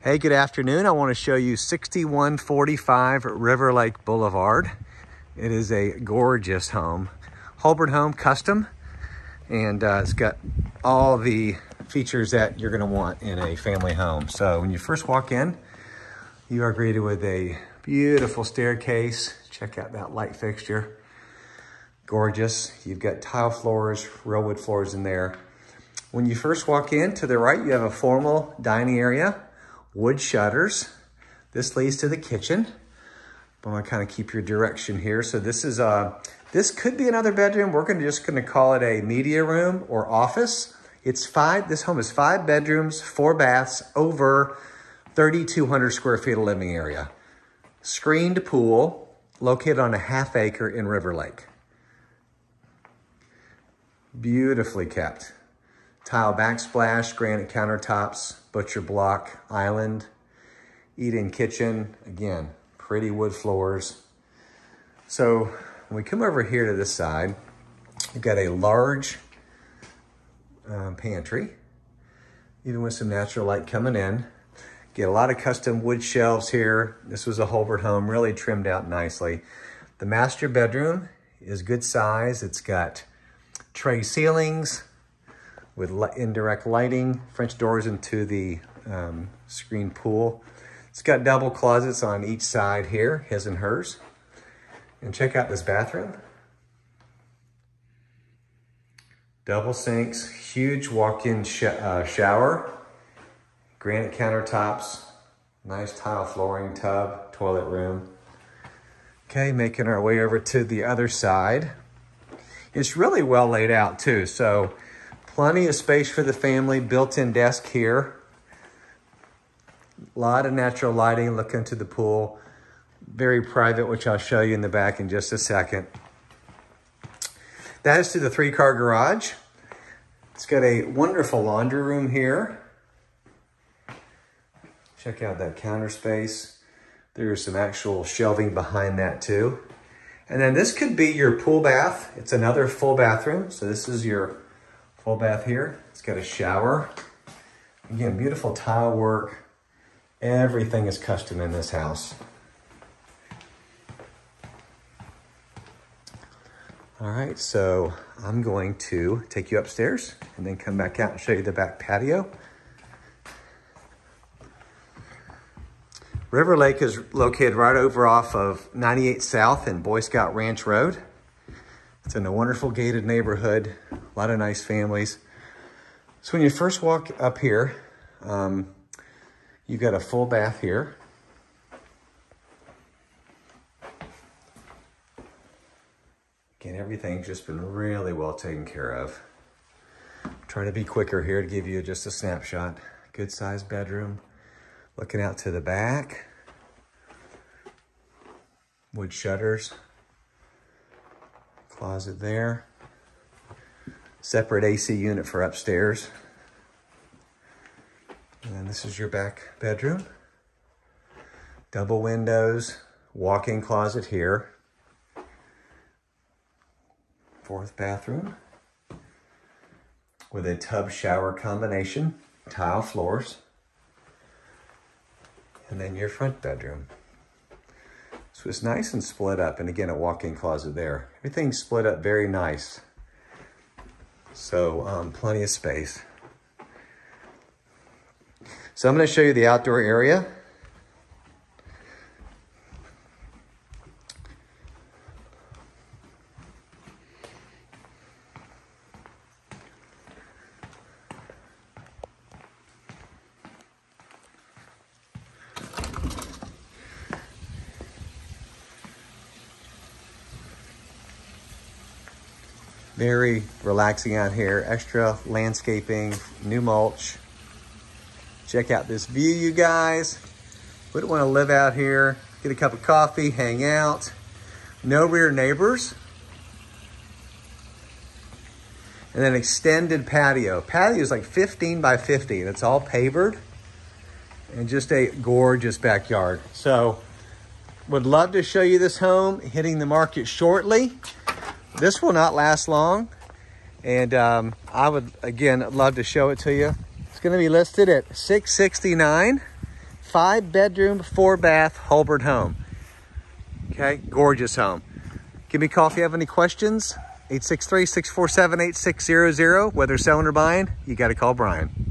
Hey, good afternoon. I want to show you 6145 River Lake Boulevard. It is a gorgeous home. Hulbert home, custom, and uh, it's got all the features that you're going to want in a family home. So when you first walk in, you are greeted with a beautiful staircase. Check out that light fixture. Gorgeous. You've got tile floors, real wood floors in there. When you first walk in, to the right, you have a formal dining area wood shutters. This leads to the kitchen. I'm gonna kind of keep your direction here. So this is, uh, this could be another bedroom. We're gonna just gonna call it a media room or office. It's five, this home is five bedrooms, four baths, over 3,200 square feet of living area. Screened pool, located on a half acre in River Lake. Beautifully kept. Tile backsplash, granite countertops, butcher block island, eat-in kitchen. Again, pretty wood floors. So when we come over here to this side, we've got a large um, pantry, even with some natural light coming in. Get a lot of custom wood shelves here. This was a Hulbert home, really trimmed out nicely. The master bedroom is good size. It's got tray ceilings, with indirect lighting, French doors into the um, screen pool. It's got double closets on each side here, his and hers. And check out this bathroom. Double sinks, huge walk-in sh uh, shower, granite countertops, nice tile flooring, tub, toilet room. Okay, making our way over to the other side. It's really well laid out too. So Plenty of space for the family, built-in desk here. A lot of natural lighting, look into the pool. Very private, which I'll show you in the back in just a second. That is to the three-car garage. It's got a wonderful laundry room here. Check out that counter space. There's some actual shelving behind that too. And then this could be your pool bath. It's another full bathroom. So this is your Full bath here. It's got a shower. Again, beautiful tile work. Everything is custom in this house. All right, so I'm going to take you upstairs and then come back out and show you the back patio. River Lake is located right over off of 98 South and Boy Scout Ranch Road. It's in a wonderful gated neighborhood, a lot of nice families. So when you first walk up here, um, you've got a full bath here. Again, everything's just been really well taken care of. I'm trying to be quicker here to give you just a snapshot. Good sized bedroom. Looking out to the back. Wood shutters closet there. Separate AC unit for upstairs. And then this is your back bedroom. Double windows, walk-in closet here. Fourth bathroom with a tub shower combination, tile floors. And then your front bedroom. So it's nice and split up. And again, a walk-in closet there. Everything's split up very nice. So um, plenty of space. So I'm gonna show you the outdoor area. Very relaxing out here. Extra landscaping, new mulch. Check out this view, you guys. Wouldn't want to live out here, get a cup of coffee, hang out. No rear neighbors. And then extended patio. Patio is like 15 by 50 and it's all pavered and just a gorgeous backyard. So would love to show you this home hitting the market shortly. This will not last long. And um, I would, again, love to show it to you. It's gonna be listed at 669 Five bedroom, four bath Hulbert home. Okay, gorgeous home. Give me a call if you have any questions. 863-647-8600. Whether selling or buying, you got to call Brian.